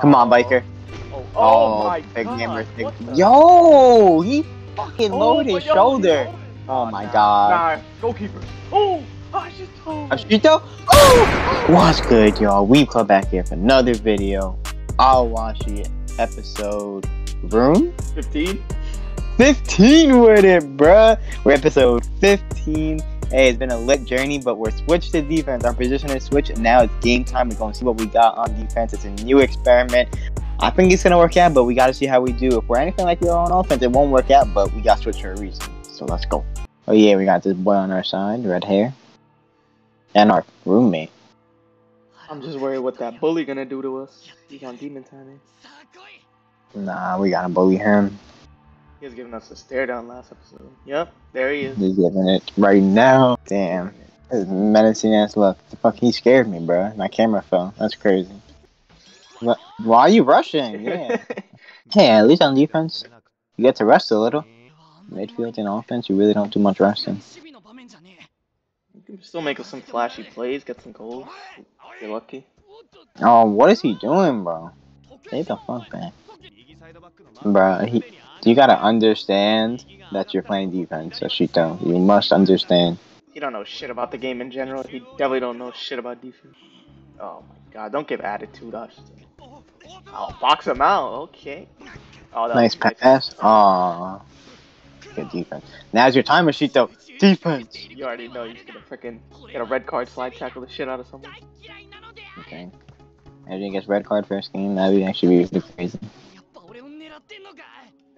Come on, biker. Oh, oh, oh my big god. gamer. Big... Yo, he fucking Oh, lowered his yo, shoulder. Oh my nah, god. Nah, goalkeeper. Oh, Ashito. Ashito? Oh! What's good, y'all? Weeb Club back here for another video. I'll watch it. episode room 15. 15 with it, bruh. We're episode 15. Hey, it's been a lit journey, but we're switched to defense. Our position is switched, and now it's game time. We're going to see what we got on defense. It's a new experiment. I think it's going to work out, but we got to see how we do. If we're anything like we are on offense, it won't work out, but we got switched for a reason. So let's go. Oh, yeah, we got this boy on our side, red hair, and our roommate. I'm just worried what that bully gonna do to us. He's on demon timing. Nah, we got to bully him. He was giving us a stare down last episode. Yep, there he is. He's giving it right now. Damn. His menacing ass look. The fuck, he scared me, bro. My camera fell. That's crazy. Wh- Why are you rushing? Yeah. hey, at least on defense, you get to rest a little. Midfield and offense, you really don't do much resting. You can still make some flashy plays, get some goals. You're lucky. Oh, what is he doing, bro? Stay the fuck back. Bro, he, you gotta understand that you're playing defense, Ashito. You must understand. He don't know shit about the game in general. He definitely don't know shit about defense. Oh my god, don't give attitude, Ashito. Oh, box him out. Okay. Oh, Nice pass. Aw. Good defense. Now's your time, Ashito. Defense. You already know he's gonna freaking get a red card, slide tackle the shit out of someone. Okay. He gets red card first game. That'd be actually be crazy.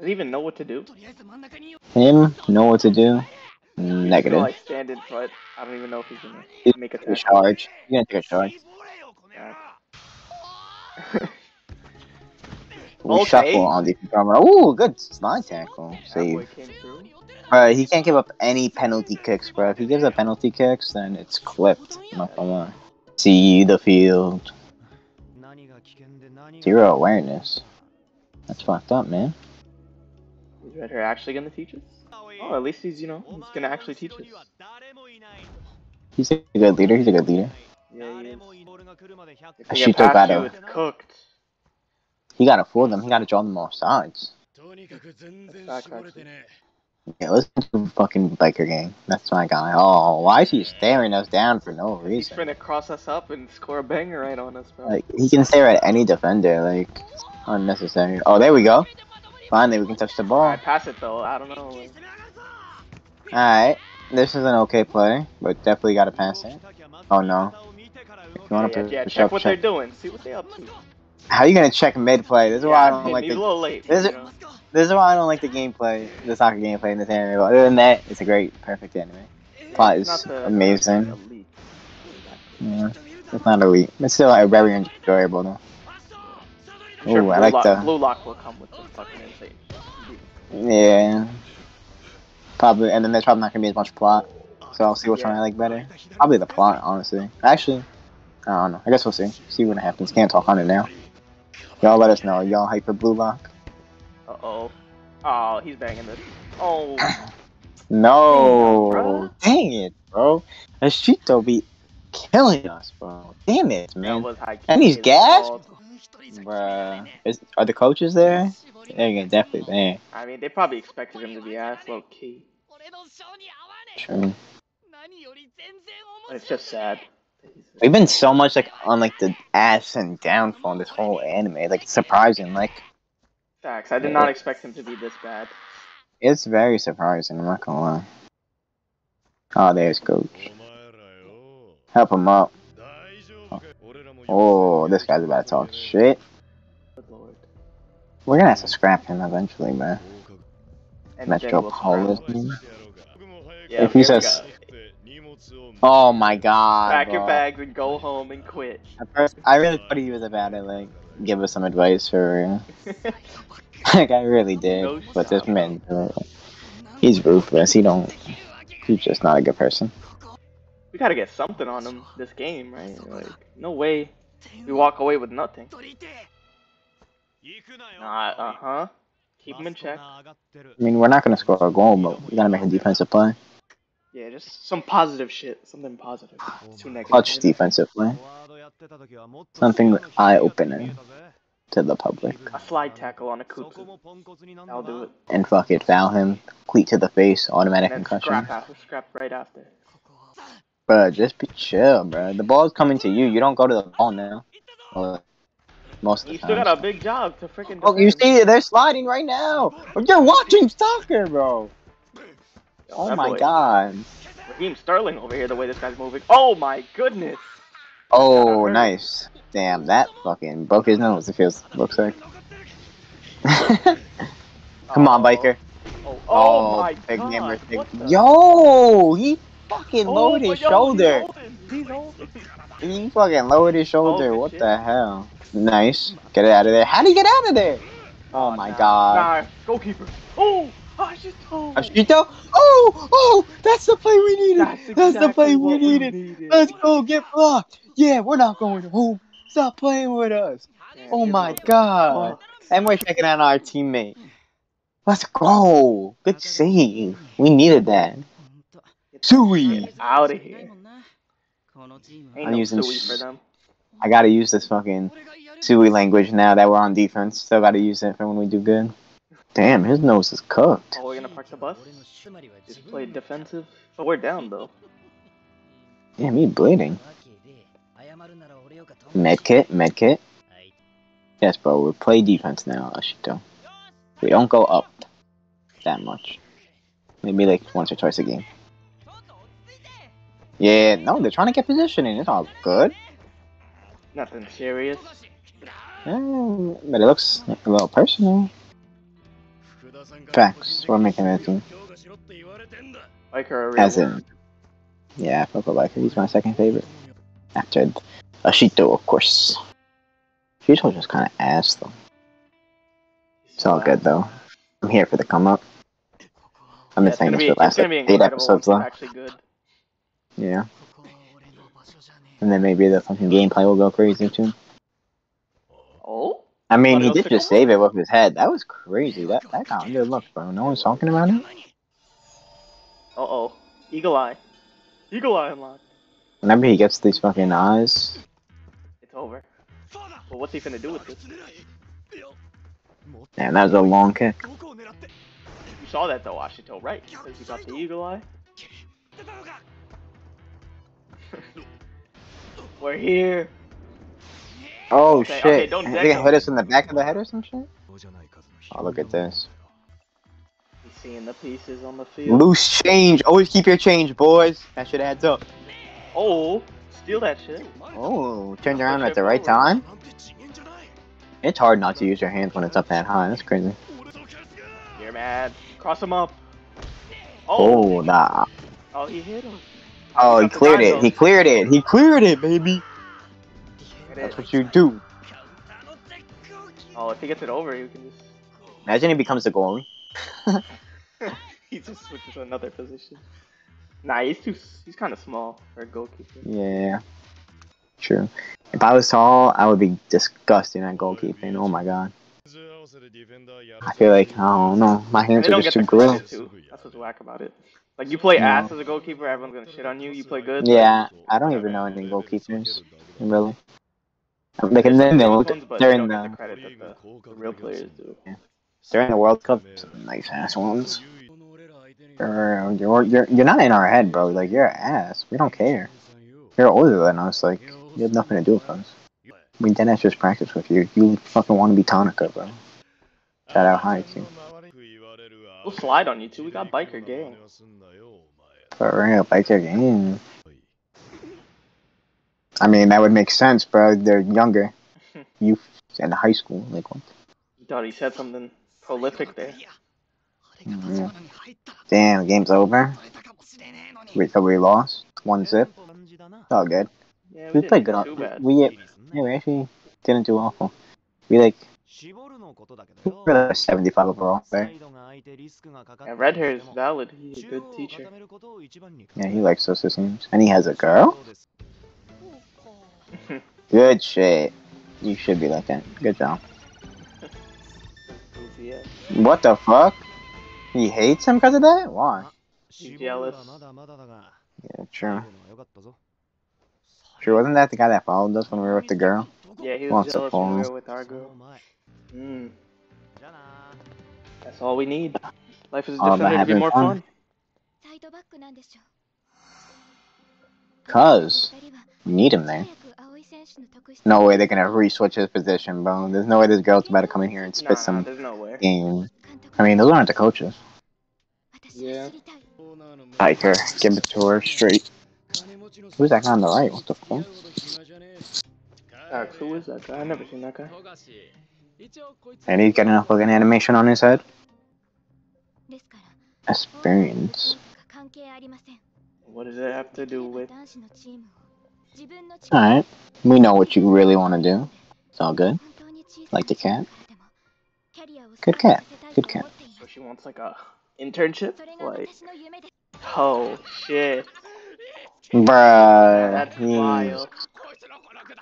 Does he even know what to do? Him know what to do. Negative. like stand in front. I don't even know if he's gonna He's make a Take a charge. You gonna take a charge. Yeah. We Okay. shuffle on the camera. Ooh, good slide tackle. Save. Bro, he can't give up any penalty kicks, bro. If he gives up penalty kicks, then it's clipped. I'm not gonna lie. See the field. Zero awareness. That's fucked up, man. Is Red Hair actually gonna teach us? Oh, at least he's, you know, he's gonna actually teach us. He's a good leader. He's a good leader. Yeah, he is. If I we shoot get up past at you, him. it's cooked. He gotta fool them. He gotta draw them off sides. Yeah, listen to fucking biker gang. That's my guy. Oh, why is he staring us down for no He's reason? trying to cross us up and score a banger right on us, bro. Like he can stare at any defender. Like unnecessary. Oh, there we go. Finally, we can touch the ball. Alright, pass it though. I don't know. All right, this is an okay play, but definitely gotta pass it. Oh no. If you wanna yeah, yeah, push check up, what check. they're doing. See what they up to. How you gonna check mid play? This is why I don't like the. late. This is- This is why I don't like the gameplay, the soccer gameplay in this anime. But other than that, it's a great, perfect anime. Plot is the- uh, amazing. not. Yeah, it's not elite. It's still like, very enjoyable though. Sure Ooh, Blue I like Lock, the- Blue Lock will come with some fucking insane. Yeah. Probably, and then there's probably not gonna be as much plot. So I'll see which one I like better. Probably the plot, honestly. Actually, I don't know. I guess we'll see. See what happens. Can't talk on it now. Y'all let us know. Y'all hype for Blue Lock? Uh oh. Oh, he's banging this. Oh, No. Dang it, bro. Ashito be killing us, bro. Damn it, man. And he's gassed? Bruh. Is, are the coaches there? They're definitely there. I mean, they probably expected him to be ass low key. True. But it's just sad. We've been so much like on like the ass and downfall in this whole anime. Like it's surprising. Like Facts. I did not expect him to be this bad. it's very surprising. I'm not gonna lie. Oh, there's coach. Help him up. Oh, this guy's about to talk shit. Good lord. We're gonna have to scrap him eventually, man. And then we'll Metropolitan. Yeah, If he says- Oh my god. pack your bro. bags and go home and quit. At first, I really thought he was about to like give us some advice for real. like I really did. No but this man, he's ruthless. He don't. He's just not a good person. we gotta get something on him this game, right? Like, no way we walk away with nothing. Nah, uh huh. Keep him in check. I mean, we're not gonna score a goal, but we gotta make a defensive play. Yeah, just some positive shit. Something positive. It's too negative. Clutch defensive play. Something eye-opening. to the public A slide tackle on a Kutsu. I'll do it. and fuck it, foul him, cleat to the face, automatic And concussion. scrap after scrap right after. Bruh, just be chill, bro. The ball's coming to you. You don't go to the ball now. Well, most of the You still got a big job to freaking. Oh, you see, they're sliding right now. You're watching soccer, bro. Oh That my boy- god. Raheem Sterling over here, the way this guy's moving. Oh my goodness! Oh, nice. Damn, that fucking broke his nose. It feels looks like. Come on, Oh. biker. Oh, oh, my big god! gamer, big- Yo, he fucking Oh, lowered his yo, shoulder. He's holding. He fucking lowered his shoulder. Oh, what shit. the hell? Nice. Get it out of there. How'd he get out of there? Oh, oh my nah, god. Nah, goalkeeper. Oh, I just told. Ashito? Oh, oh, that's the play we needed. That's That's, the play we what we needed. needed. Let's go get blocked. Yeah, we're not going home. Stop playing with us. Oh my god. And we're checking out our teammate. Let's go. Good save. We needed that. Sui. Out of here. Ain't I'm no using Sui for them. I gotta use this fucking Sui language now that we're on defense. Still gotta use it for when we do good. Damn, his nose is cooked. Oh, we're gonna park the bus. Just play defensive, but we're down though. Damn, he bleeding. Medkit, medkit. Yes, bro, we play defense now, Ashito. We don't go up that much. Maybe like once or twice a game. Yeah, no, they're trying to get positioning. It's all good. Nothing serious. Mm, but it looks a little personal. Facts. We're making a team. Like her As in, yeah, Foco Biker. He's my second favorite. After Ashito, of course. Ashito's just kind of ass, though. It's all good, though. I'm here for the come up. Been Yeah, gonna this be, for the last it's gonna be like, eight episodes left. actually good. Yeah. And then maybe the fucking gameplay will go crazy, too. Oh, I mean, he did just save it with his head. That was crazy. That that got a good look, bro. No one's talking about it. uh oh, eagle eye, eagle eye unlocked. Whenever he gets these fucking eyes, It's over. Well, what's he finna do with this? man, that was a long kick. You saw that though, Ashito, right? Because you got the eagle eye. We're here. Oh Okay, shit! okay, don't I deck think it him. hit us in the back of the head or some shit. Oh, look at this. Seeing the pieces on the field. Loose change. Always keep your change, boys. That shit adds up. Oh, steal that shit. Oh, turned around at the right time. It's hard not to use your hands when it's up that high. That's crazy. You're mad. Cross him up. Oh, Oh, nah. oh, he hit him. Oh, he cleared it. He cleared it. He cleared it, baby. That's what you do. Oh, if he gets it over, you can just. Imagine he becomes the goalie. he just switches to another position. Nah, he's too. He's kind of small for a goalkeeper. Yeah. True. If I was tall, I would be disgusting at goalkeeping. Oh my god. I feel like I don't know. My hands they are just too the gross. too. That's what's whack about it. Like you play No. ass as a goalkeeper, everyone's gonna shit on you. You play good. Yeah, I don't even know any goalkeepers. Really. Like and then There's they'll some ones, but they during the the credit that the, the real players do. during the World Cup, some nice ass ones. You're, you're you're you're not in our head, bro. Like you're ass. We don't care. You're older than us. Like you have nothing to do with us. We didn't just practice with you. You fucking want to be Tonica, bro. Shout out Haiku. We'll slide on you too. We got biker gang. For real, like your game. I mean, that would make sense, bro. They're younger. Youth in high school. Like what? You thought he said something prolific there. Mhm. Damn, game's over. We so we lost. One zip. It's all good. Yeah, We didn't played good. Too On, bad. we yeah, we actually didn't do awful. We like we 75 overall, right? Yeah, red hair is valid. He's a good teacher. Yeah, he likes it seems. And he has a girl. Good shit. You should be like that. Good job. What the fuck? He hates him because of that? Why? He's jealous. Yeah, true. True, wasn't that the guy that followed us when we were with the girl? Yeah, he was Wants jealous when we were with our girl. Mm. That's all we need. Life is oh, different. It'd be more fun. Cause we need him there. No way they're gonna re-switch his position, bro. There's no way this girl's about to come in here and spit nah, some no game. I mean, those aren't the coaches. Yeah. Like Street. give it to her straight. Who's that guy on the right? What the fuck? Alex, who is that guy? I never seen that guy. And he's getting a fucking animation on his head. Experience. What does it have to do with? Alright. We know what you really want to do. It's all good. Like the cat. Good cat. Good cat. So she wants like a internship? Like. Oh shit. Bruh. That's wild.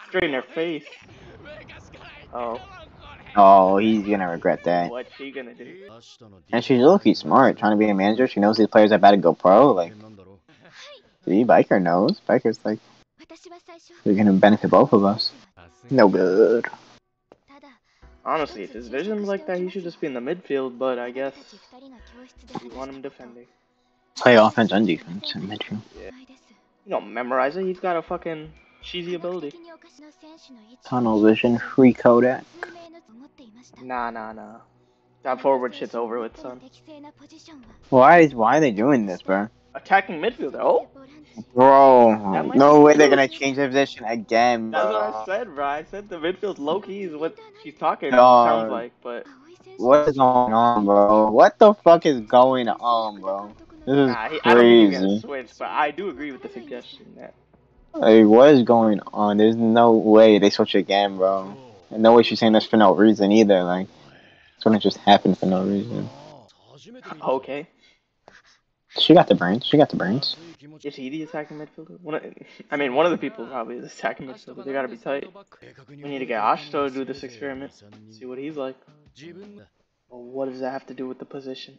Straight in her face. Oh. Oh, he's gonna regret that. What's she gonna do? And she's looking smart, trying to be a manager. She knows these players are about to go pro. Like, see, Biker knows. Biker's like, they're gonna benefit both of us. No good. Honestly, if his vision's like that, he should just be in the midfield, but I guess you want him defending. Play offense and defense in midfield. Yeah. You don't memorize it, he's got a fucking cheesy ability. Tunnel vision, free Kodak. Nah, nah, nah. That forward shit's over with, son. Why is why are they doing this, bro? Attacking midfielder. Oh. Bro, no way they're gonna change their position again, bro. That's what I said, bro. I said the midfield's low key is what she's talking. No. Sounds like, but. What is going on, bro? What the fuck is going on, bro? This is nah, crazy. I don't think switch, but I do agree with the suggestion that like, what is going on? There's no way they switch again, bro. And no way she's saying this for no reason either. Like, it's gonna just happen for no reason. okay. She got the brains. She got the brains. Is he the attacking midfielder? One of, I mean, one of the people probably is attacking midfielder. They gotta be tight. We need to get Ashito to do this experiment. See what he's like. Well, what does that have to do with the position?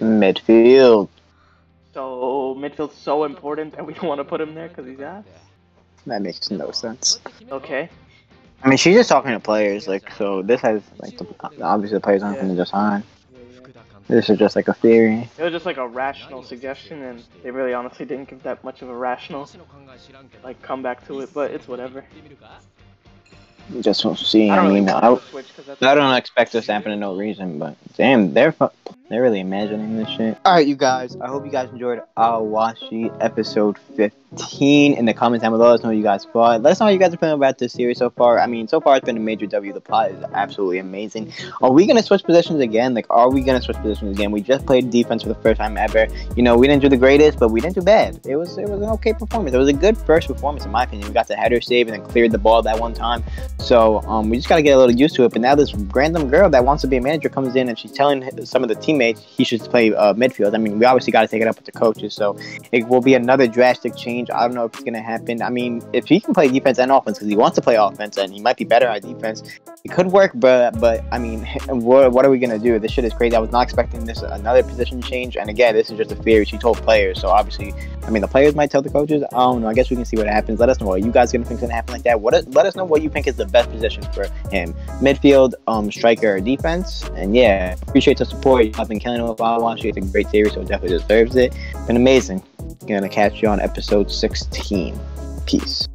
Midfield. So midfield's so important that we don't want to put him there because he's ass. That makes no sense. Okay. I mean, she's just talking to players. Like, so this has like the, obviously the players aren't Yeah. gonna just sign. This is just like a theory. It was just like a rational suggestion, and they really honestly didn't give that much of a rational like comeback to it. But it's whatever. Just we'll see. I I don't really mean, want I, switch. I don't expect this to happen for no reason, but damn, they're fu- they're really imagining this shit. All right, you guys. I hope you guys enjoyed Ao Ashi episode episode 15. In the comments down below, let us know what you guys thought. Let us know how you guys are feeling about this series so far. I mean, so far it's been a major W. The plot is absolutely amazing. Are we gonna switch positions again? Like, are we gonna switch positions again? We just played defense for the first time ever. You know, we didn't do the greatest, but we didn't do bad. It was it was an okay performance. It was a good first performance in my opinion. We got the header save and then cleared the ball that one time. So um, we just got to get a little used to it. But now this random girl that wants to be a manager comes in and she's telling some of the teammates he should play uh, midfield. I mean, we obviously got to take it up with the coaches. So it will be another drastic change. I don't know if it's going to happen. I mean, if he can play defense and offense because he wants to play offense and he might be better at defense, it could work. But but I mean, what, what are we going to do? This shit is crazy. I was not expecting this another position change. And again, this is just a theory. She told players. So obviously, I mean, the players might tell the coaches. I don't know. I guess we can see what happens. Let us know what you guys gonna think is gonna happen like that. What let us know what you think is the best position for him: midfield, um, striker, defense. And yeah, appreciate the support. I've been killing it with Wild Watch. It's a great series, so it definitely deserves it. Been amazing. Gonna catch you on episode 16. Peace.